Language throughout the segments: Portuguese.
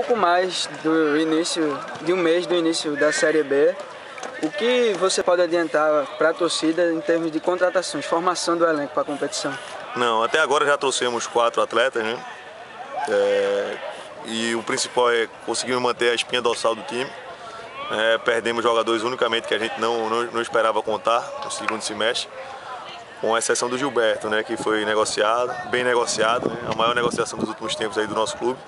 pouco mais do início, de um mês do início da Série B. O que você pode adiantar para a torcida em termos de contratações, formação do elenco para a competição? Não, até agora já trouxemos quatro atletas, né? É, e o principal é conseguir manter a espinha dorsal do time. É, perdemos jogadores unicamente que a gente não, não, não, esperava contar no segundo semestre, com exceção do Gilberto, né, que foi negociado, bem negociado, né, a maior negociação dos últimos tempos aí do nosso clube.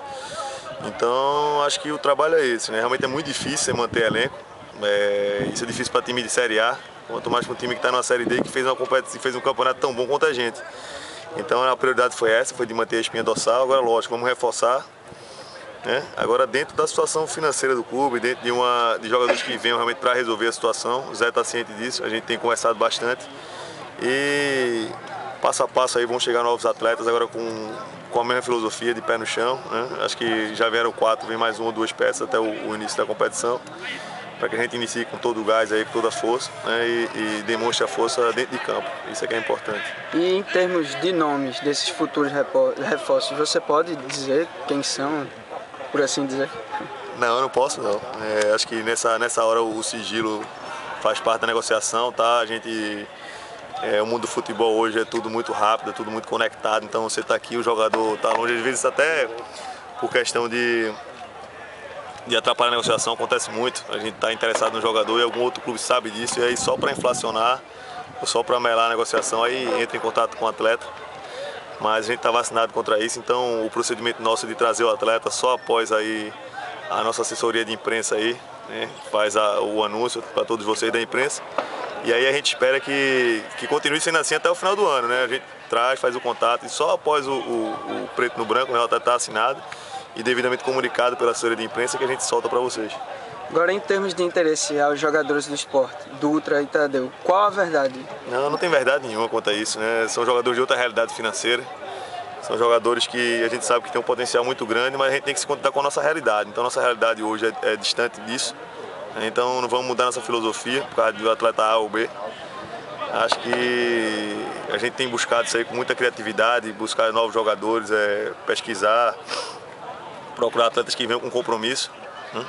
Então acho que o trabalho é esse, né? realmente é muito difícil manter elenco, é, isso é difícil para time de Série A, quanto mais para um time que está na Série D que fez, uma fez um campeonato tão bom quanto a gente. Então a prioridade foi essa, foi de manter a espinha dorsal, agora lógico, vamos reforçar né? Agora, dentro da situação financeira do clube, dentro de, uma, de jogadores que venham realmente para resolver a situação, o Zé está ciente disso, a gente tem conversado bastante. E passo a passo aí vão chegar novos atletas, agora com, com a mesma filosofia de pé no chão. Né? Acho que já vieram quatro, vem mais uma ou duas peças até o, o início da competição. Para que a gente inicie com todo o gás aí, com toda a força né? e, e demonstre a força dentro de campo. Isso é que é importante. E em termos de nomes desses futuros reforços, você pode dizer quem são? por assim dizer? Não, eu não posso não. É, acho que nessa, nessa hora o sigilo faz parte da negociação, tá? A gente. É, o mundo do futebol hoje é tudo muito rápido, é tudo muito conectado, então você está aqui, o jogador está longe, às vezes até por questão de, de atrapalhar a negociação, acontece muito. A gente está interessado no jogador e algum outro clube sabe disso, e aí só para inflacionar, ou só para melar a negociação, aí entra em contato com o atleta mas a gente está vacinado contra isso, então o procedimento nosso de trazer o atleta só após aí a nossa assessoria de imprensa aí, né, faz a, o anúncio para todos vocês da imprensa. E aí a gente espera que, que continue sendo assim até o final do ano, né? A gente traz, faz o contato e só após o, o, o preto no branco, né, o atleta está assinado e devidamente comunicado pela assessoria de imprensa que a gente solta para vocês. Agora, em termos de interesse aos jogadores do esporte, Dutra e Tadeu, qual a verdade? Não, não tem verdade nenhuma quanto a isso, né? São jogadores de outra realidade financeira. São jogadores que a gente sabe que tem um potencial muito grande, mas a gente tem que se contentar com a nossa realidade. Então, nossa realidade hoje é, é distante disso. Então, não vamos mudar nossa filosofia por causa do atleta A ou B. Acho que a gente tem buscado isso aí com muita criatividade, buscar novos jogadores, é, pesquisar, procurar atletas que venham com compromisso. Né?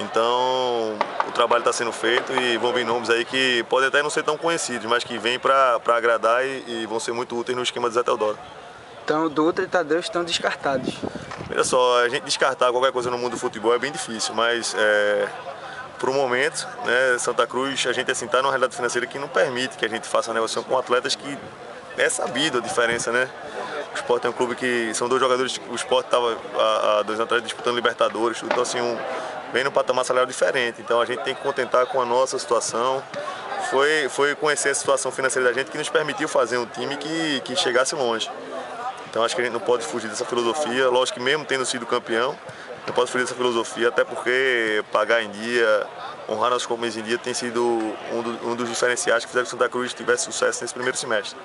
Então, o trabalho está sendo feito e vão vir nomes aí que podem até não ser tão conhecidos, mas que vêm para agradar e, e, vão ser muito úteis no esquema do Zé Teodoro. Então, Dutra e Tadeu estão descartados? Olha só, a gente descartar qualquer coisa no mundo do futebol é bem difícil, mas é, por um momento, né, Santa Cruz, a gente assim, está numa realidade financeira que não permite que a gente faça negociação com atletas que é sabido a diferença, né? O Sport é um clube que são dois jogadores, o Sport estava há, dois anos atrás disputando Libertadores, então assim, um, vem num patamar salarial diferente. Então a gente tem que contentar com a nossa situação. Foi, foi conhecer a situação financeira da gente que nos permitiu fazer um time que, que chegasse longe. Então acho que a gente não pode fugir dessa filosofia. Lógico que mesmo tendo sido campeão, não pode fugir dessa filosofia, até porque pagar em dia, honrar nossos compromissos em dia tem sido um, do, um dos diferenciais que fizeram que Santa Cruz tivesse sucesso nesse primeiro semestre.